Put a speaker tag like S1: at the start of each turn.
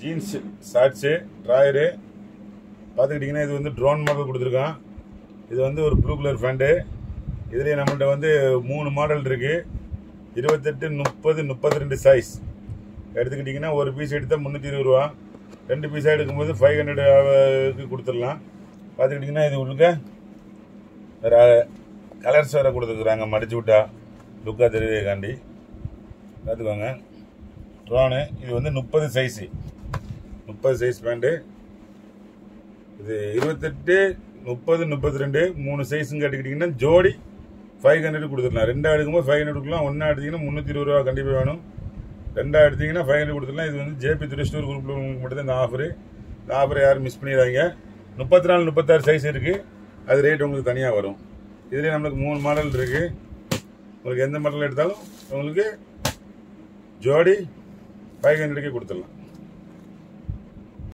S1: Jeans shorts drawer பார்த்துக்கிட்டிங்கன்னா இது வந்து ட்ரோன் மாடல் கொடுத்துருக்கான். இது வந்து ஒரு ப்ளூ கலர் ஃபேண்டு இதுலேயே நம்மள்ட்ட வந்து மூணு மாடல் இருக்குது இருபத்தெட்டு முப்பது முப்பத்தி ரெண்டு சைஸ் எடுத்துக்கிட்டிங்கன்னா ஒரு பீஸ் எடுத்தால் முந்நூற்றி இருபது ரூபா. ரெண்டு பீஸாக எடுக்கும்போது ஃபைவ் ஹண்ட்ரடுக்கு கொடுத்துடலாம். பார்த்துக்கிட்டிங்கன்னா இது உள்ளுக்க வேறு கலர்ஸ் வேறு கொடுத்துருக்குறாங்க. மடிச்சு விட்டா. லுக்காக தெரியவேக்காண்டி பார்த்துக்கோங்க. ட்ரோனு இது வந்து முப்பது சைஸு முப்பது சைஸ் பேண்ட்டு இது இருபத்தெட்டு முப்பது முப்பத்தி ரெண்டு மூணு சைஸுங்க கட்டிக்கிட்டிங்கன்னா ஜோடி ஃபைவ் ஹண்ட்ரட் கொடுத்துடலாம். ரெண்டாக எடுக்கும்போது ஃபைவ் ஹண்ட்ரட் கொடுக்கலாம். ஒன்றா எடுத்தீங்கன்னா முந்நூற்றி இருபது ரூபா கண்டிப்பாக வேணும். ரெண்டாக எடுத்திங்கன்னா ஃபைவ் ஹண்ட்ரட் கொடுத்துடலாம். இது வந்து ஜேபி துரிஸ்டூர் குரூப்பில் உங்களுக்கு மட்டும் தான் இந்த ஆஃபரு இந்த ஆஃபரை யாரும் மிஸ் பண்ணிடுறாங்க முப்பத்தி நாலு முப்பத்தாறு சைஸ் இருக்குது அது ரேட் உங்களுக்கு தனியாக வரும். இதுலேயே நம்மளுக்கு மூணு மாடல் இருக்குது உங்களுக்கு எந்த மாடல் எடுத்தாலும் உங்களுக்கு ஜோடி ஃபைவ் ஹண்ட்ரடுக்கே கொடுத்துடலாம்.